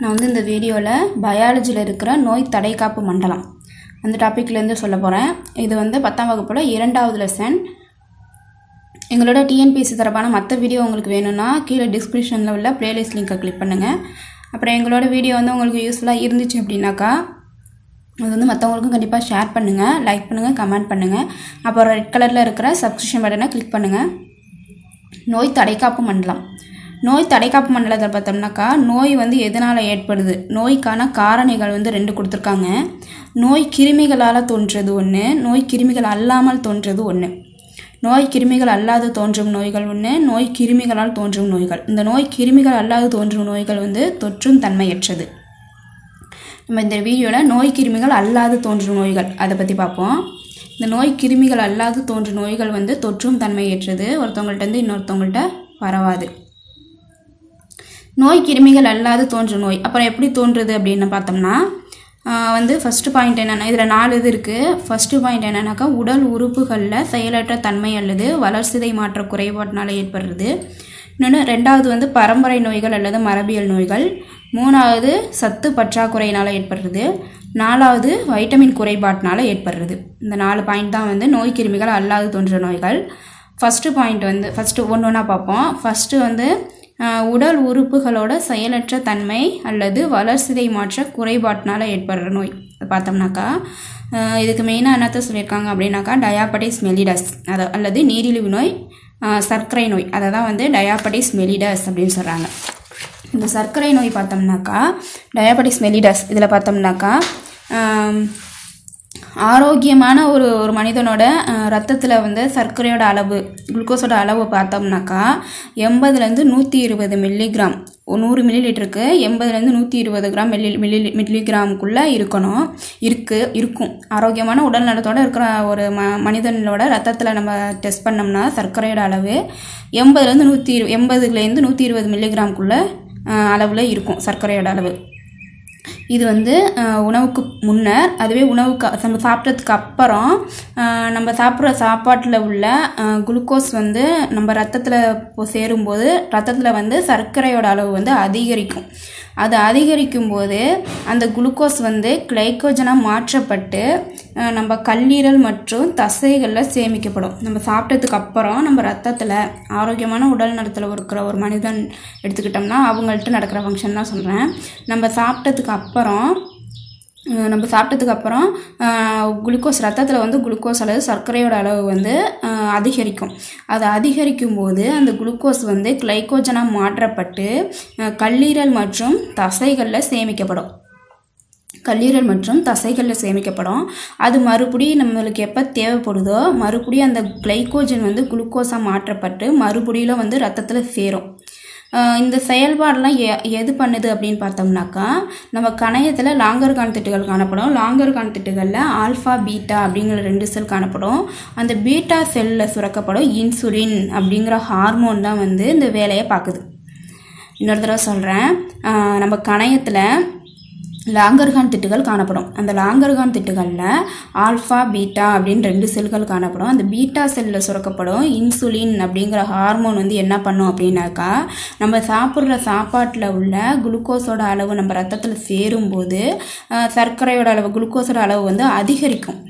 நான் வந்து இந்த வீடியோவில் பயாலஜியில் இருக்கிற நோய் தடைக்காப்பு மண்டலம் அந்த டாப்பிக்லேருந்து சொல்ல போகிறேன் இது வந்து பத்தாம் வகுப்பில் இரண்டாவது லெசன் எங்களோட டிஎன்பிஎஸ்சி தரப்பான மற்ற வீடியோ உங்களுக்கு வேணும்னா கீழே டிஸ்கிரிப்ஷனில் உள்ள ப்ளேலிஸ்ட் லிங்க்கை கிளிக் பண்ணுங்கள் அப்புறம் எங்களோட வீடியோ வந்து உங்களுக்கு யூஸ்ஃபுல்லாக இருந்துச்சு அப்படின்னாக்கா அது வந்து மற்றவங்களுக்கும் கண்டிப்பாக ஷேர் பண்ணுங்கள் லைக் பண்ணுங்கள் கமெண்ட் பண்ணுங்கள் அப்புறம் ரெட் கலரில் இருக்கிற சப்ஸ்கிரிப்ஷன் பட்டனை கிளிக் பண்ணுங்கள் நோய் தடைக்காப்பு மண்டலம். நோய் தடைக்காப்பு மண்டலத்தில் பார்த்தோம்னாக்கா நோய் வந்து எதனால் ஏற்படுது? நோய்க்கான காரணிகள் வந்து ரெண்டு கொடுத்துருக்காங்க. நோய் கிருமிகளால் தோன்றது ஒன்று நோய் கிருமிகள் அல்லாமல் தோன்றது ஒன்று நோய் கிருமிகள் அல்லாது தோன்றும் நோய்கள் ஒன்று நோய் கிருமிகளால் தோன்றும் நோய்கள். இந்த நோய் கிருமிகள் அல்லாது தோன்றும் நோய்கள் வந்து தொற்றும் தன்மையற்றது. நம்ம இந்த வீடியோவில் நோய் கிருமிகள் அல்லாது தோன்றும் நோய்கள் அதை பற்றி பார்ப்போம். இந்த நோய் கிருமிகள் அல்லாது தோன்றும் நோய்கள் வந்து தொற்றும் தன்மையற்றது. ஒருத்தவங்கள்ட்ட இன்னொருத்தவங்கள்ட்ட பரவாது. நோய் கிருமிகள் அல்லாது தோன்றும் நோய். அப்புறம் எப்படி தோன்றுது அப்படின்னு பார்த்தோம்னா வந்து ஃபஸ்ட்டு பாயிண்ட் என்னென்னா இதில் நாலு இது இருக்குது ஃபஸ்ட்டு பாயிண்ட் என்னென்னாக்கா உடல் உறுப்புகளில் செயலற்ற தன்மை அல்லது வளர்சிதை மாற்ற குறைபாட்டினால் ஏற்படுறது. இன்னொன்று ரெண்டாவது வந்து பரம்பரை நோய்கள் அல்லது மரபியல் நோய்கள். மூணாவது சத்து பற்றாக்குறையினால் ஏற்படுறது. நாலாவது வைட்டமின் குறைபாட்டினால் ஏற்படுறது. இந்த நாலு பாயிண்ட் தான் வந்து நோய் கிருமிகள் அல்லாது தோன்ற நோய்கள். ஃபஸ்ட்டு பாயிண்ட் வந்து ஃபஸ்ட்டு ஒன்று ஒன்றா பார்ப்போம். ஃபஸ்ட்டு வந்து உடல் உறுப்புகளோட செயலற்ற தன்மை அல்லது வளர்சிதை மாற்ற குறைபாட்டினால் ஏற்படுற நோய். பார்த்தோம்னாக்கா இதுக்கு மெயினாக என்னத்த சொல்லியிருக்காங்க அப்படின்னாக்கா டயாபட்டிஸ் மெலிடஸ் அதை அல்லது நீரிழிவு நோய் சர்க்கரை நோய். அதை தான் வந்து டயாபட்டிஸ் மெலிடஸ் அப்படின்னு சொல்கிறாங்க இந்த சர்க்கரை நோய் பார்த்தோம்னாக்கா டயாபட்டிஸ் மெலிடஸ் இதில் பார்த்தோம்னாக்கா ஆரோக்கியமான ஒரு ஒரு மனிதனோட ரத்தத்தில் வந்து சர்க்கரையோட அளவு குளுக்கோஸோட அளவு பார்த்தோம்னாக்கா எண்பதுலேருந்து நூற்றி இருபது மில்லிகிராம் நூறு மில்லி லிட்டருக்கு எண்பதுலேருந்து நூற்றி இருபது கிராம் மில்லி மில்லி மில்லிகிராமுக்குள்ளே இருக்கணும். இருக்குது இருக்கும். ஆரோக்கியமான உடல்நலத்தோட இருக்கிற ஒரு ம மனிதனோட ரத்தத்தில் நம்ம டெஸ்ட் பண்ணோம்னா சர்க்கரையோட அளவு எண்பதுலேருந்து நூற்றி இரு எண்பதுலேருந்து நூற்றி இருபது மில்லிகிராமுக்குள்ளே அளவில் இருக்கும் சர்க்கரையோட அளவு. இது வந்து உணவுக்கு முன்னர் அதுவே உணவுக்கு நம்ம சாப்பிட்டதுக்கு அப்புறம் நம்ம சாப்பிட்ற சாப்பாட்டில் உள்ள குளுக்கோஸ் வந்து நம்ம ரத்தத்தில் சேரும்போது ரத்தத்தில் வந்து சர்க்கரையோட அளவு வந்து அதிகரிக்கும். அது அதிகரிக்கும் போது அந்த குளுக்கோஸ் வந்து கிளைக்கோஜனாக மாற்றப்பட்டு நம்ம கல்லீரல் மற்றும் தசைகளில் சேமிக்கப்படும். நம்ம சாப்பிட்டதுக்கு அப்புறம் நம்ம ரத்தத்தில் ஆரோக்கியமான உடல் நலத்தில் இருக்கிற ஒரு மனிதன் எடுத்துக்கிட்டோம்னா அவங்கள்ட்ட நடக்கிற ஃபங்க்ஷன் தான் சொல்கிறேன் நம்ம சாப்பிட்டதுக்கு அப்புறம் அப்புறம் நம்ம சாப்பிட்டதுக்கு அப்புறம் குளுக்கோஸ் ரத்தத்தில் வந்து குளுக்கோஸ் அளவு சர்க்கரையோட அளவு வந்து அதிகரிக்கும். அது அதிகரிக்கும் போது அந்த குளுக்கோஸ் வந்து கிளைக்கோஜனாக மாற்றப்பட்டு கல்லீரல் மற்றும் தசைகளில் சேமிக்கப்படும். கல்லீரல் மற்றும் தசைகளில் சேமிக்கப்படும். அது மறுபடி நம்மளுக்கு எப்போ தேவைப்படுதோ மறுபடியும் அந்த கிளைக்கோஜன் வந்து குளுக்கோஸாக மாற்றப்பட்டு மறுபடியும் வந்து ரத்தத்தில் சேரும். இந்த செயல்பாடெலாம் எ எது பண்ணுது அப்படின்னு பார்த்தோம்னாக்கா நம்ம கணையத்தில் லாங்கர்கான் திட்டுகள் காணப்படும். லாங்கர்கான் திட்டுகளில் ஆல்ஃபா பீட்டா அப்படிங்கிற ரெண்டு செல் காணப்படும். அந்த பீட்டா செல்லில் சுரக்கப்படும் இன்சுலின் அப்படிங்கிற ஹார்மோன் தான் வந்து இந்த வேலையை பார்க்குது. இன்னொரு தடவை சொல்கிறேன் நம்ம கணையத்தில் லாங்கர்கான் திட்டுகள் காணப்படும். அந்த லாங்கர்கான் திட்டுகளில் ஆல்ஃபா பீட்டா அப்படின்னு ரெண்டு செல்கள் காணப்படும். அந்த பீட்டா செல்லில் சுரக்கப்படும். இன்சுலின் அப்படிங்கிற ஹார்மோன் வந்து என்ன பண்ணும் அப்படின்னாக்கா நம்ம சாப்பிட்ற சாப்பாட்டில் உள்ள குளுக்கோஸோட அளவு நம்ம ரத்தத்தில் சேரும்போது சர்க்கரையோட அளவு குளுக்கோஸோட அளவு வந்து அதிகரிக்கும்.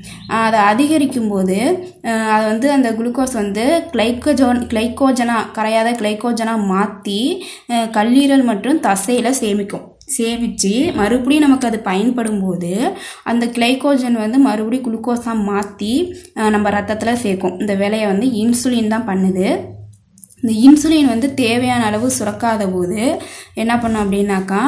அதை அதிகரிக்கும் போது அது வந்து அந்த குளுக்கோஸ் வந்து கிளைக்கோஜோன் கிளைக்கோஜனா கரையாத கிளைக்கோஜனாக மாற்றி கல்லீரல் மற்றும் தசையில் சேமிக்கும். சேமித்து மறுபடியும் நமக்கு அது பயன்படும் போது அந்த கிளைக்கோஜன் வந்து மறுபடியும் குளுக்கோஸாக மாற்றி நம்ம ரத்தத்தில் சேர்க்கும். இந்த வேலையை வந்து இன்சுலின் தான் பண்ணுது. இந்த இன்சுலின் வந்து தேவையான அளவு சுரக்காத போது என்ன பண்ணும் அப்படின்னாக்கா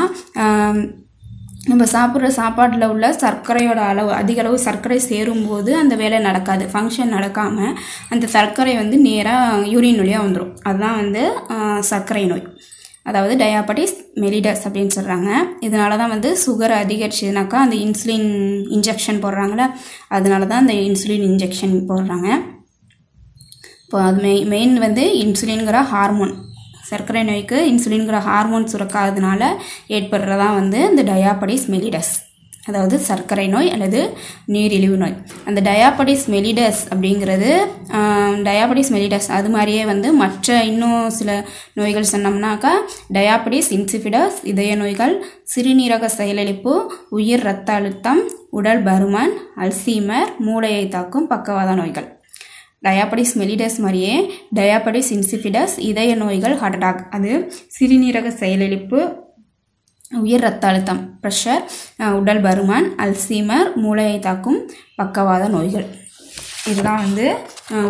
நம்ம சாப்பிட்ற சாப்பாட்டில் உள்ள சர்க்கரையோட அளவு அதிக அளவு சர்க்கரை சேரும்போது அந்த வேலை நடக்காது. ஃபங்க்ஷன் நடக்காமல் அந்த சர்க்கரை வந்து நேராக யூரின் வழியாக வந்துடும் அதுதான் வந்து சர்க்கரை நோய். அதாவது டயாபட்டிஸ் மெலிடஸ் அப்படின்னு சொல்கிறாங்க இதனால தான் வந்து சுகர் அதிகரிச்சதுனாக்கா அந்த இன்சுலின் இன்ஜெக்ஷன் போடுறாங்களே அதனால தான் அந்த இன்சுலின் இன்ஜெக்ஷன் போடுறாங்க. இப்போ அது மெய் மெயின் வந்து இன்சுலின்கிற ஹார்மோன் சர்க்கரை நோய்க்கு இன்சுலின்கிற ஹார்மோன் சுரக்காததுனால ஏற்படுறதான் வந்து இந்த டயாபடிஸ் மெலிடஸ் அதாவது சர்க்கரை நோய் அல்லது நீரிழிவு நோய். அந்த டயாபடிஸ் மெலிடஸ் அப்படிங்கிறது டயாபடிஸ் மெலிடஸ் அது மாதிரியே வந்து மற்ற இன்னும் சில நோய்கள் சொன்னோம்னாக்கா டயாபடிஸ் இன்சிஃபிடஸ் இதய நோய்கள் சிறுநீரக செயலிழப்பு உயிர் இரத்த அழுத்தம் உடல் பருமன் அல்சீமர் மூளையை தாக்கும் பக்கவாத நோய்கள். டயாபடிஸ் மெலிடஸ் மாதிரியே டயாபடிஸ் இன்சிபிடஸ் இதய நோய்கள் ஹார்ட் அட்டாக் அது சிறுநீரக செயலிழப்பு உயர் ரத்த அழுத்தம் ப்ரெஷர் உடல் பருமன் அல்சீமர் மூளையை தாக்கும் பக்கவாத நோய்கள். இதுதான் வந்து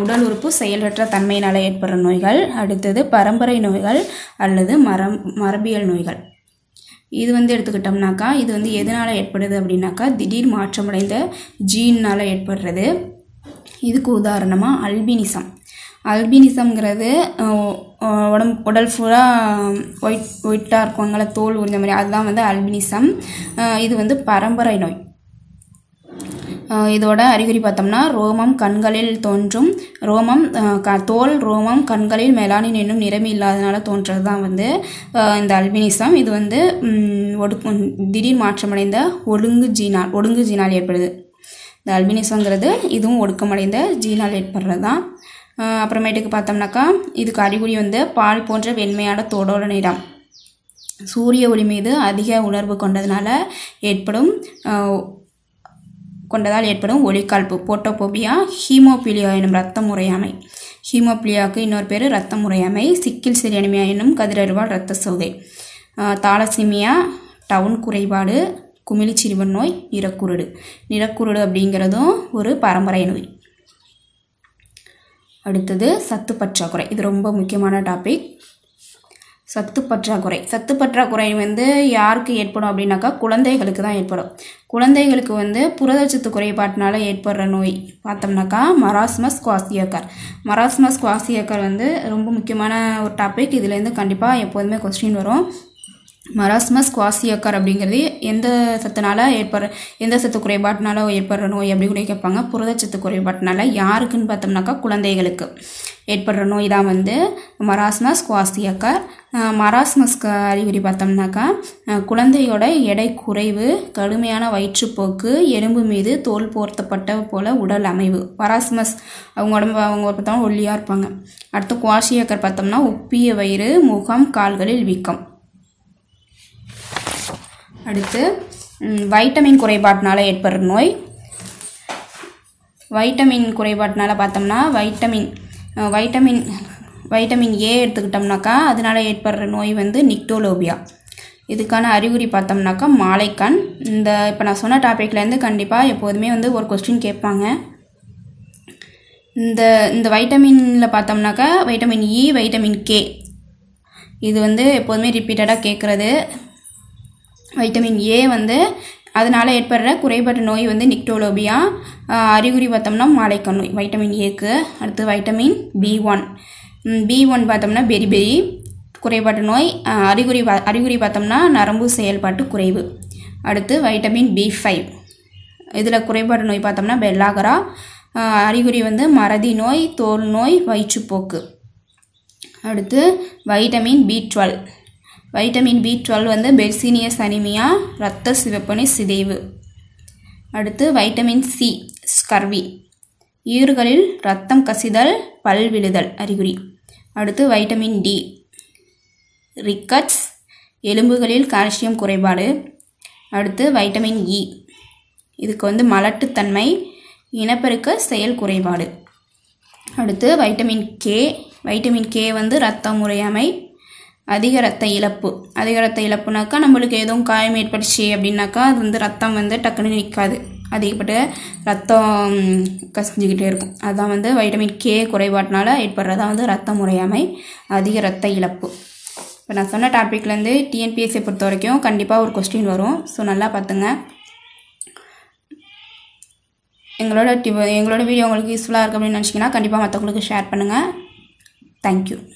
உடல் உறுப்பு செயலற்ற தன்மையினால் ஏற்படுற நோய்கள். அடுத்தது பரம்பரை நோய்கள் அல்லது மரம் மரபியல் நோய்கள். இது வந்து எடுத்துக்கிட்டோம்னாக்கா இது வந்து எதனால் ஏற்படுது அப்படின்னாக்கா திடீர் மாற்றமடைந்த ஜீன்னால் ஏற்படுறது. இதுக்கு உதாரணமாக அல்பினிசம். அல்பினிசம்ங்கிறது உடம்பு உடல் ஃபுல்லாக ஒயிட் ஒயிட்டாக இருக்குவாங்கள தோல் உறிஞ்ச மாதிரி. அதுதான் வந்து அல்பினிசம். இது வந்து பரம்பரை நோய். இதோட அறிகுறி பார்த்தோம்னா ரோமம் கண்களில் தோன்றும் ரோமம் க தோல் ரோமம் கண்களில் மெலானின் என்னும் நிறமி இல்லாதனால தோன்றது தான் வந்து இந்த அல்பினிசம். இது வந்து ஒடுக்கு திடீர் மாற்றமடைந்த ஒழுங்கு ஜீனால் ஒடுங்கு ஜீனால் ஏற்படுது. இந்த அல்பினிசங்கிறது இதுவும் ஒடுக்கமடைந்த ஜீனால் ஏற்படுறது தான் அப்புறமேட்டுக்கு பார்த்தோம்னாக்கா இதுக்கு அறிகுறி வந்து பால் போன்ற வெண்மையான தோடோட நிறம். சூரிய ஒளி மீது அதிக உணர்வு கொண்டதுனால ஏற்படும் கொண்டதால் ஏற்படும் ஒளிக்காழ்ப்பு போட்டோபோபியா ஹீமோபிலியா எனும் இரத்த முறையாமை ஹீமோபிலியாவுக்கு இன்னொரு பேர் ரத்த முறையாமை சிக்கில் சிறியனிமியா எனும் கதிரறுவால் இரத்த சோகை. தாலசிமியா டவுன் குறைபாடு குமிழிச்சிறுவன் நோய் நிறக்குருடு. நிறக்குருடு அப்படிங்கிறதும் ஒரு பரம்பரை நோய். அடுத்தது சத்து பற்றாக்குறை. இது ரொம்ப முக்கியமான டாபிக் சத்து பற்றாக்குறை. சத்து பற்றாக்குறை வந்து யாருக்கு ஏற்படும் அப்படின்னாக்கா குழந்தைகளுக்கு தான் ஏற்படும். குழந்தைகளுக்கு வந்து புரதச்சத்து குறைபாட்டினால ஏற்படுற நோய் பார்த்தோம்னாக்கா மராஸ்மஸ் குவாசியக்கர் மராஸ்மஸ் குவாசியக்கர் வந்து ரொம்ப முக்கியமான ஒரு டாபிக் இதுலேருந்து கண்டிப்பாக எப்போதுமே கொஸ்டின் வரும். மராஸ்மஸ் குவாசியக்கர் அப்படிங்கிறது எந்த சத்துனால் ஏற்படுற எந்த சத்து குறைபாட்டினால ஏற்படுற நோய் அப்படி கூட கேட்பாங்க. புரதச்சத்து குறைபாட்டினால யாருக்குன்னு பார்த்தோம்னாக்கா குழந்தைகளுக்கு ஏற்படுற நோய் தான் வந்து மராஸ்மஸ் குவாசியக்கர். மராஸ்மஸ்க்கு அறிகுறி பார்த்தோம்னாக்கா குழந்தையோட எடை குறைவு கடுமையான வயிற்றுப்போக்கு எலும்பு மீது தோல் போர்த்தப்பட்ட போல உடல் அமைவு. மராஸ்மஸ் அவங்க உடம்பு அவங்க பார்த்தோம்னா ஒல்லியாக இருப்பாங்க. அடுத்து குவாசியக்கர் பார்த்தோம்னா உப்பிய வயிறு முகம் கால்களில் வீக்கம். அடுத்து வைட்டமின் குறைபாட்டினால் ஏற்படுற நோய். வைட்டமின் குறைபாட்டினால் பார்த்தோம்னா வைட்டமின் வைட்டமின் வைட்டமின் ஏ எடுத்துக்கிட்டோம்னாக்கா அதனால் ஏற்படுற நோய் வந்து நிக்டோலோபியா. இதுக்கான அறிகுறி பார்த்தோம்னாக்கா மாலைக்கண். இந்த இப்போ நான் சொன்ன டாப்பிக்லேருந்து கண்டிப்பாக எப்போதுமே வந்து ஒரு கொஸ்டின் கேட்பாங்க. இந்த இந்த வைட்டமினில் பார்த்தோம்னாக்கா வைட்டமின் இ வைட்டமின் கே இது வந்து எப்போதுமே ரிப்பீட்டடாக கேட்குறது. வைட்டமின் ஏ வந்து அதனால் ஏற்படுற குறைபாட்டு நோய் வந்து நிக்டோலோபியா அறிகுறி பார்த்தோம்னா மாலைக்கண் நோய் வைட்டமின் ஏக்கு அடுத்து vitamin B one B one பார்த்தோம்னா பெரி பெரி குறைபாட்டு நோய் அறிகுறி பா- அறிகுறி பார்த்தோம்னா நரம்பு செயல்பாட்டு குறைவு. அடுத்து வைட்டமின் பி ஃபைவ் இதில் குறைபாடு நோய் பார்த்தோம்னா பெல்லாகரா அறிகுறி வந்து மறதி நோய் தோல் நோய் வயிற்றுப்போக்கு. அடுத்து vitamin B twelve vitamin B twelve வந்து பெர்சீனியஸ் அனிமியா இரத்த சிவப்பணி சிதைவு. அடுத்து வைட்டமின் சி ஸ்கர்வி ஈறுகளில் ரத்தம் கசிதல் பல் விழுதல் அறிகுறி. அடுத்து வைட்டமின் டி ரிக்கட்ஸ் எலும்புகளில் கால்சியம் குறைபாடு. அடுத்து வைட்டமின் இ இதுக்கு வந்து மலட்டுத்தன்மை இனப்பெருக்க செயல் குறைபாடு. அடுத்து வைட்டமின் கே வைட்டமின் கே வந்து ரத்தம் முறையாமை அதிக ரத்த இழப்பு. அதிக ரத்த இழப்புனாக்கா நம்மளுக்கு எதுவும் காயம் ஏற்பட்டுச்சு அப்படின்னாக்கா அது வந்து ரத்தம் வந்து டக்குன்னு நிற்காது அதிகப்பட்ட ரத்தம் கசிஞ்சுக்கிட்டே இருக்கும். அதுதான் வந்து வைட்டமின் கே குறைபாட்டினால ஏற்படுறதா வந்து ரத்த முறையாமை அதிக ரத்த இழப்பு. இப்போ நான் சொன்ன டாப்பிக்லேருந்து டிஎன்பிஎஸ்சியை பொறுத்த வரைக்கும் கண்டிப்பாக ஒரு கொஸ்டின் வரும். ஸோ நல்லா பார்த்துங்க. எங்களோட டி- எங்களோட வீடியோ உங்களுக்கு யூஸ்ஃபுல்லாக இருக்குது அப்படின்னு நினச்சிங்கன்னா கண்டிப்பாக மற்றவங்களுக்கு ஷேர் பண்ணுங்கள் தேங்க்யூ